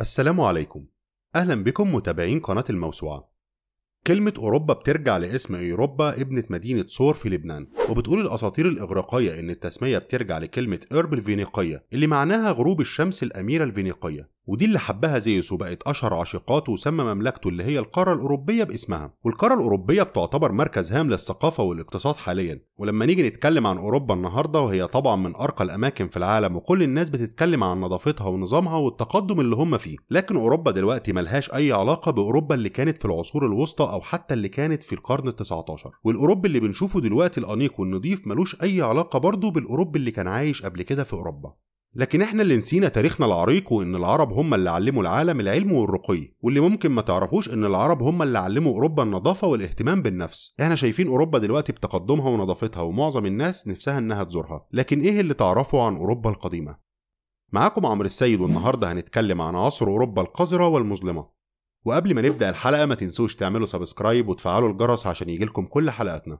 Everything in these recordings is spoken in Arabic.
السلام عليكم. أهلا بكم متابعين قناة الموسوعة. كلمة أوروبا بترجع لاسم أوروبا ابنة مدينة صور في لبنان وبتقول الأساطير الإغريقية إن التسمية بترجع لكلمة إرب الفينيقية اللي معناها غروب الشمس الأميرة الفينيقية. ودي اللي حبها زيوس وبقت أشهر عاشقاته وسمى مملكته اللي هي القارة الأوروبية باسمها. والقارة الأوروبية بتعتبر مركز هام للثقافة والاقتصاد حاليا. ولما نيجي نتكلم عن أوروبا النهاردة وهي طبعا من أرقى الأماكن في العالم وكل الناس بتتكلم عن نظافتها ونظامها والتقدم اللي هم فيه لكن أوروبا دلوقتي ملهاش أي علاقة بأوروبا اللي كانت في العصور الوسطى أو حتى اللي كانت في القرن ال19 والأوروبا اللي بنشوفه دلوقتي الأنيق والنضيف ملوش أي علاقة برضه بالأوروبا اللي كان عايش قبل كده في أوروبا. لكن إحنا اللي نسينا تاريخنا العريق وإن العرب هم اللي علموا العالم العلم والرقي. واللي ممكن ما تعرفوش إن العرب هم اللي علموا أوروبا النظافة والاهتمام بالنفس. إحنا شايفين أوروبا دلوقتي بتقدمها ونظافتها ومعظم الناس نفسها إنها تزورها. لكن إيه اللي تعرفه عن أوروبا القديمة؟ معاكم عمرو السيد والنهاردة هنتكلم عن عصر أوروبا القذرة والمظلمة. وقبل ما نبدأ الحلقة ما تنسوش تعملوا سبسكرايب وتفعلوا الجرس عشان يجيلكم كل حلقاتنا.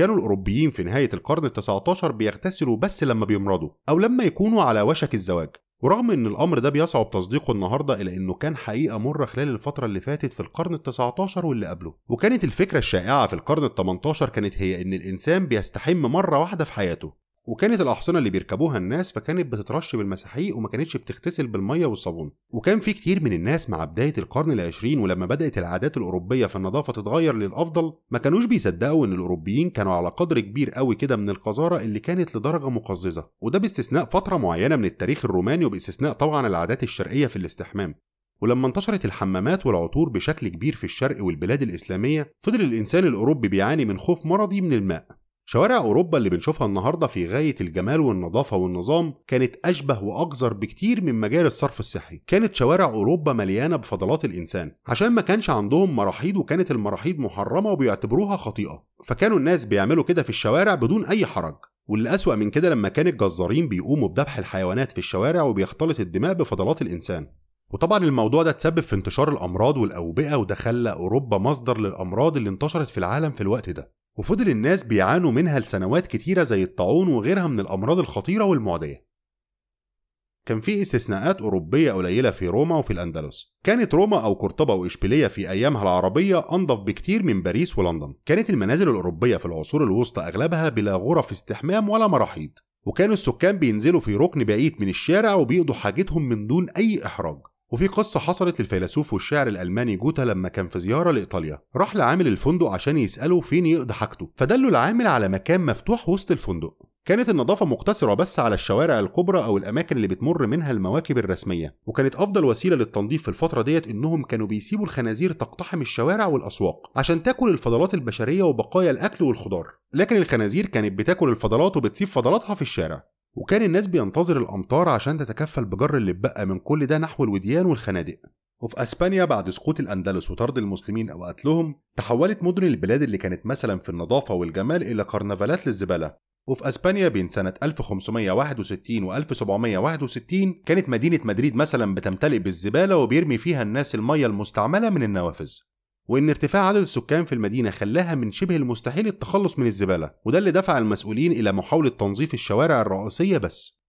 كانوا الأوروبيين في نهاية القرن ال19 بيغتسلوا بس لما بيمرضوا أو لما يكونوا على وشك الزواج. ورغم إن الأمر ده بيصعب تصديقه النهارده الا إنه كان حقيقة مرة خلال الفترة اللي فاتت في القرن ال19 واللي قبله. وكانت الفكرة الشائعة في القرن ال18 كانت هي إن الإنسان بيستحم مرة واحدة في حياته. وكانت الأحصنة اللي بيركبوها الناس فكانت بتترش بالمساحيق وما كانتش بتغتسل بالمية والصابون. وكان في كتير من الناس مع بداية القرن العشرين ولما بدأت العادات الأوروبية في النظافة تتغير للأفضل ما كانوش بيصدقوا إن الأوروبيين كانوا على قدر كبير قوي كده من القذارة اللي كانت لدرجة مقززة. وده باستثناء فترة معينة من التاريخ الروماني وباستثناء طبعا العادات الشرقية في الاستحمام. ولما انتشرت الحمامات والعطور بشكل كبير في الشرق والبلاد الإسلامية فضل الإنسان الأوروبي بيعاني من خوف مرضي من الماء. شوارع أوروبا اللي بنشوفها النهاردة في غاية الجمال والنظافة والنظام كانت أشبه وأقذر بكتير من مجال الصرف الصحي. كانت شوارع أوروبا مليانة بفضلات الإنسان. عشان ما كانش عندهم مراحيض وكانت المراحيض محرمة وبيعتبروها خطيئة. فكانوا الناس بيعملوا كده في الشوارع بدون أي حرج. واللي أسوأ من كده لما كان الجزارين بيقوموا بذبح الحيوانات في الشوارع وبيختلط الدماء بفضلات الإنسان. وطبعا الموضوع ده تسبب في انتشار الأمراض والأوبئة وده خلى أوروبا مصدر للأمراض اللي انتشرت في العالم في الوقت ده. وفضل الناس بيعانوا منها لسنوات كتيرة زي الطاعون وغيرها من الأمراض الخطيرة والمعدية. كان في استثناءات أوروبية قليلة في روما وفي الأندلس. كانت روما أو قرطبة وإشبيلية في أيامها العربية أنظف بكتير من باريس ولندن. كانت المنازل الأوروبية في العصور الوسطى أغلبها بلا غرف استحمام ولا مراحيض. وكانوا السكان بينزلوا في ركن بعيد من الشارع وبيقضوا حاجتهم من دون أي إحراج. وفي قصة حصلت للفيلسوف والشاعر الألماني جوتا لما كان في زيارة لإيطاليا راح لعامل الفندق عشان يسأله فين يقضي حاجته فدله العامل على مكان مفتوح وسط الفندق. كانت النظافة مقتصرة بس على الشوارع الكبرى أو الأماكن اللي بتمر منها المواكب الرسمية وكانت أفضل وسيلة للتنظيف في الفترة ديت إنهم كانوا بيسيبوا الخنازير تقتحم الشوارع والأسواق عشان تاكل الفضلات البشرية وبقايا الأكل والخضار. لكن الخنازير كانت بتاكل الفضلات وبتسيب فضلاتها في الشارع. وكان الناس بينتظر الأمطار عشان تتكفل بجر اللي اتبقى من كل ده نحو الوديان والخنادق. وفي أسبانيا بعد سقوط الأندلس وطرد المسلمين أو قتلهم تحولت مدن البلاد اللي كانت مثلا في النظافة والجمال إلى كرنفالات للزبالة. وفي أسبانيا بين سنة 1561 و 1761 كانت مدينة مدريد مثلا بتمتلئ بالزبالة وبيرمي فيها الناس المية المستعملة من النوافذ. وإن ارتفاع عدد السكان في المدينة خلاها من شبه المستحيل التخلص من الزبالة وده اللي دفع المسؤولين إلى محاولة تنظيف الشوارع الرئيسية بس.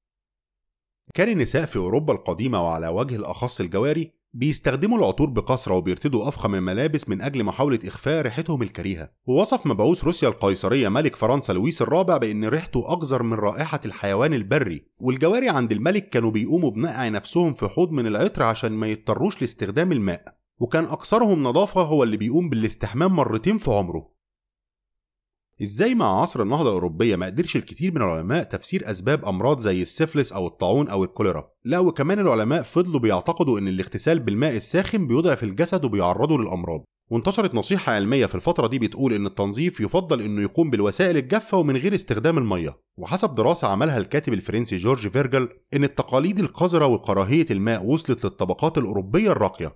كان النساء في أوروبا القديمة وعلى وجه الأخص الجواري بيستخدموا العطور بكثرة وبيرتدوا أفخم الملابس من أجل محاولة إخفاء ريحتهم الكريهة. ووصف مبعوث روسيا القيصرية ملك فرنسا لويس الرابع بأن ريحته أقذر من رائحة الحيوان البري. والجواري عند الملك كانوا بيقوموا بنقع نفسهم في حوض من العطر عشان ما يضطروش لاستخدام الماء. وكان أكثرهم نظافة هو اللي بيقوم بالاستحمام مرتين في عمره. إزاي مع عصر النهضة الأوروبية ما قدرش الكثير من العلماء تفسير أسباب أمراض زي السفلس أو الطاعون أو الكوليرا؟ لا وكمان العلماء فضلوا بيعتقدوا إن الاغتسال بالماء الساخن بيضعف الجسد وبيعرضه للأمراض. وانتشرت نصيحة علمية في الفترة دي بتقول إن التنظيف يفضل إنه يقوم بالوسائل الجافة ومن غير استخدام المية، وحسب دراسة عملها الكاتب الفرنسي جورج فيرجل إن التقاليد القذرة وكراهية الماء وصلت للطبقات الأوروبية الراقية،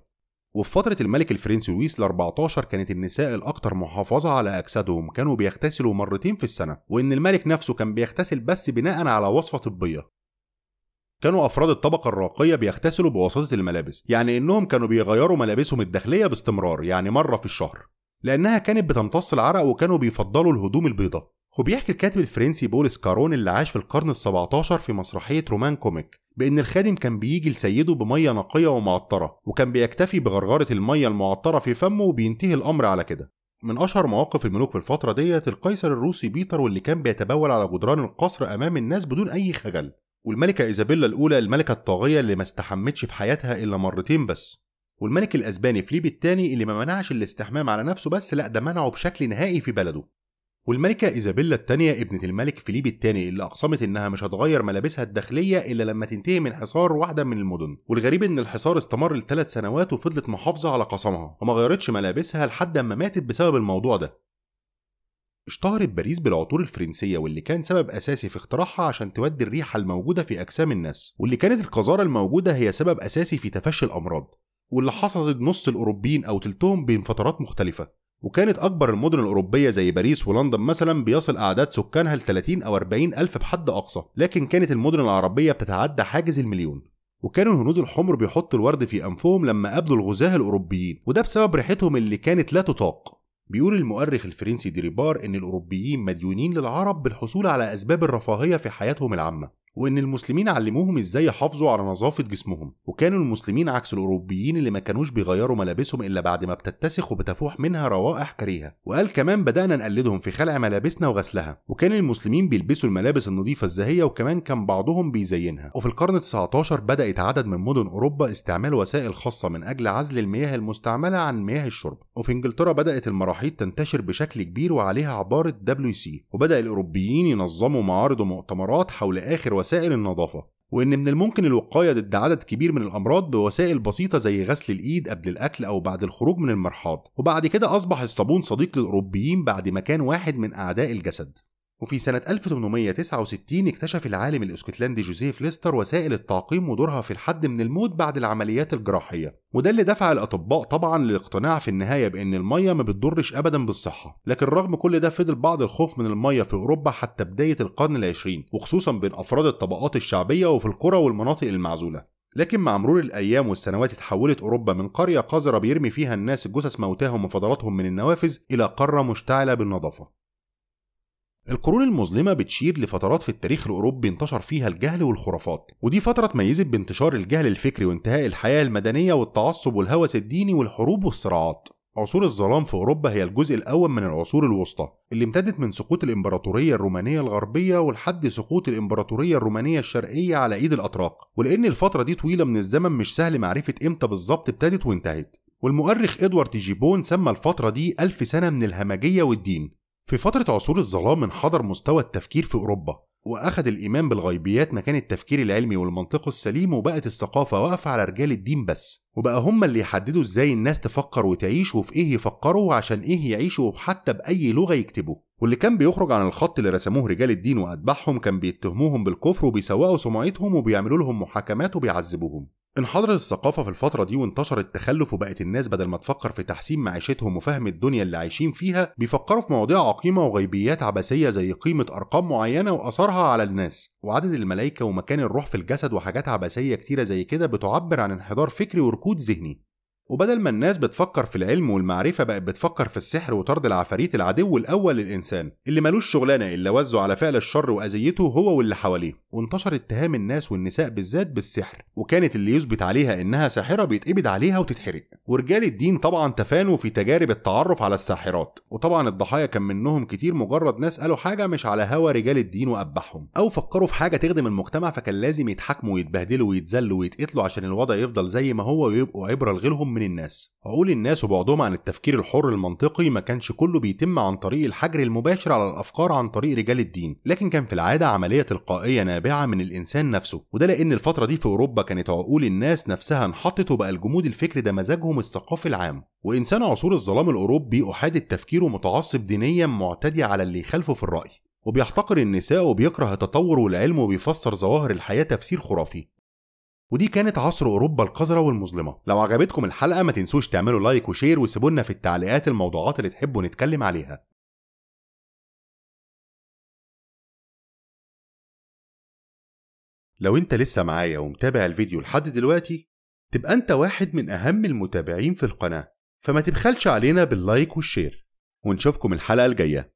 وفي فترة الملك الفرنسي لويس ال 14 كانت النساء الأكثر محافظة على أجسادهم كانوا بيغتسلوا مرتين في السنة وإن الملك نفسه كان بيغتسل بس بناء على وصفة طبية. كانوا أفراد الطبقة الراقية بيغتسلوا بواسطة الملابس يعني إنهم كانوا بيغيروا ملابسهم الداخلية باستمرار يعني مرة في الشهر. لأنها كانت بتمتص العرق وكانوا بيفضلوا الهدوم البيضاء. وبيحكي الكاتب الفرنسي بول سكارون اللي عاش في القرن ال17 في مسرحية رومان كوميك. بإن الخادم كان بيجي لسيده بمية نقية ومعطرة وكان بيكتفي بغرغرة المية المعطرة في فمه وبينتهي الأمر على كده. من أشهر مواقف الملوك في الفترة ديت القيصر الروسي بيتر واللي كان بيتبول على جدران القصر أمام الناس بدون أي خجل. والملكة إيزابيلا الأولى الملكة الطاغية اللي ما استحمتش في حياتها إلا مرتين بس. والملك الأسباني فليب الثاني اللي ما منعش الاستحمام على نفسه بس لأ ده منعه بشكل نهائي في بلده. والملكة إيزابيلا الثانية ابنة الملك فيليب الثاني اللي أقسمت إنها مش هتغير ملابسها الداخلية إلا لما تنتهي من حصار واحدة من المدن، والغريب إن الحصار استمر لثلاث سنوات وفضلت محافظة على قسمها وما غيرتش ملابسها لحد ما ماتت بسبب الموضوع ده. اشتهرت باريس بالعطور الفرنسية واللي كان سبب أساسي في اختراعها عشان تودي الريحة الموجودة في أجسام الناس، واللي كانت القذارة الموجودة هي سبب أساسي في تفشي الأمراض، واللي حصلت نص الأوروبيين أو تلتهم بين فترات مختلفة. وكانت أكبر المدن الأوروبية زي باريس ولندن مثلا بيصل أعداد سكانها ل 30 أو 40 ألف بحد أقصى لكن كانت المدن العربية بتتعدى حاجز المليون. وكانوا الهنود الحمر بيحطوا الورد في أنفهم لما قابلوا الغزاة الأوروبيين وده بسبب ريحتهم اللي كانت لا تطاق. بيقول المؤرخ الفرنسي ديريبار إن الأوروبيين مديونين للعرب بالحصول على أسباب الرفاهية في حياتهم العامة. وإن المسلمين علموهم إزاي يحافظوا على نظافة جسمهم وكانوا المسلمين عكس الأوروبيين اللي ما كانوش بيغيروا ملابسهم إلا بعد ما بتتسخ وبتفوح منها روائح كريهة. وقال كمان بدأنا نقلدهم في خلع ملابسنا وغسلها. وكان المسلمين بيلبسوا الملابس النظيفة الزاهية وكمان كان بعضهم بيزينها. وفي القرن 19 بدأت عدد من مدن أوروبا استعمال وسائل خاصة من أجل عزل المياه المستعملة عن مياه الشرب. وفي إنجلترا بدأت المراحيض تنتشر بشكل كبير وعليها عبارة WC وبدأ الأوروبيين ينظموا معارض ومؤتمرات حول آخر وسائل النظافة وإن من الممكن الوقاية ضد عدد كبير من الأمراض بوسائل بسيطة زي غسل الإيد قبل الأكل أو بعد الخروج من المرحاض. وبعد كده أصبح الصابون صديق للأوروبيين بعد ما كان واحد من أعداء الجسد. وفي سنة 1869 اكتشف العالم الاسكتلندي جوزيف ليستر وسائل التعقيم ودورها في الحد من الموت بعد العمليات الجراحية. وده اللي دفع الأطباء طبعا للاقتناع في النهاية بأن المية ما بتضرش أبدا بالصحة. لكن رغم كل ده فضل بعض الخوف من المية في أوروبا حتى بداية القرن العشرين وخصوصا بين أفراد الطبقات الشعبية وفي القرى والمناطق المعزولة. لكن مع مرور الأيام والسنوات اتحولت أوروبا من قرية قذرة بيرمي فيها الناس جثث موتاهم وفضلاتهم من النوافذ إلى قارة مشتعلة بالنظافة. القرون المظلمة بتشير لفترات في التاريخ الأوروبي انتشر فيها الجهل والخرافات ودي فترة تميزت بانتشار الجهل الفكري وانتهاء الحياة المدنية والتعصب والهوس الديني والحروب والصراعات. عصور الظلام في أوروبا هي الجزء الأول من العصور الوسطى اللي امتدت من سقوط الإمبراطورية الرومانية الغربية ولحد سقوط الإمبراطورية الرومانية الشرقية على إيد الأتراك. ولأن الفترة دي طويلة من الزمن مش سهل معرفة إمتى بالظبط ابتدت وانتهت. والمؤرخ إدوارد جيبون سمى الفترة دي ألف سنة من الهمجية والدين. في فترة عصور الظلام انحدر مستوى التفكير في أوروبا وأخذ الإيمان بالغيبيات مكان التفكير العلمي والمنطق السليم وبقت الثقافة واقفة على رجال الدين بس. وبقى هم اللي يحددوا إزاي الناس تفكر وتعيش وفي إيه يفكروا وعشان إيه يعيشوا وحتى بأي لغة يكتبوا. واللي كان بيخرج عن الخط اللي رسموه رجال الدين وأتباعهم كان بيتهموهم بالكفر وبيسوقوا سمعتهم وبيعملوا لهم محاكمات وبيعذبوهم. انحدرت الثقافة في الفترة دي وانتشر التخلف وبقت الناس بدل ما تفكر في تحسين معيشتهم وفهم الدنيا اللي عايشين فيها بيفكروا في مواضيع عقيمة وغيبيات عبثية زي قيمة أرقام معينة وأثرها على الناس. وعدد الملائكة ومكان الروح في الجسد وحاجات عبثية كتيرة زي كده بتعبر عن انحدار فكري وركود ذهني. وبدل ما الناس بتفكر في العلم والمعرفة بقت بتفكر في السحر وطرد العفاريت العدو الأول للإنسان اللي ملوش شغلانة إلا وزه على فعل الشر وأذيته هو واللي حواليه. وانتشر اتهام الناس والنساء بالذات بالسحر وكانت اللي يثبت عليها إنها ساحرة بيتقبض عليها وتتحرق. ورجال الدين طبعا تفانوا في تجارب التعرف على الساحرات. وطبعا الضحايا كان منهم كتير مجرد ناس قالوا حاجة مش على هوا رجال الدين وأبحهم. أو فكروا في حاجة تخدم المجتمع فكان لازم يتحاكموا ويتبهدلوا ويتذلوا ويتقتلوا عشان الوضع يفضل زي ما هو ويبقوا عبرة لغيرهم من الناس. عقول الناس وبعدهم عن التفكير الحر المنطقي ما كانش كله بيتم عن طريق الحجر المباشر على الأفكار عن طريق رجال الدين. لكن كان في العادة عملية تلقائية نابعة من الإنسان نفسه. وده لأن الفترة دي في أوروبا كانت عقول الناس نفسها انحطت وبقى الجمود الفكري ده مزاجهم الثقافي العام. وإنسان عصور الظلام الأوروبي احاد التفكير ومتعصب دينيا معتدي على اللي يخالفه في الرأي. وبيحتقر النساء وبيكره التطور والعلم وبيفسر ظواهر الحياة تفسير خرافي. ودي كانت عصر أوروبا القذرة والمظلمة. لو عجبتكم الحلقة ما تنسوش تعملوا like و share وسيبولنا في التعليقات الموضوعات اللي تحبوا نتكلم عليها. لو انت لسه معايا ومتابع الفيديو لحد دلوقتي تبقى انت واحد من أهم المتابعين في القناة. فما تبخلش علينا بال like وال share. ونشوفكم الحلقة الجاية.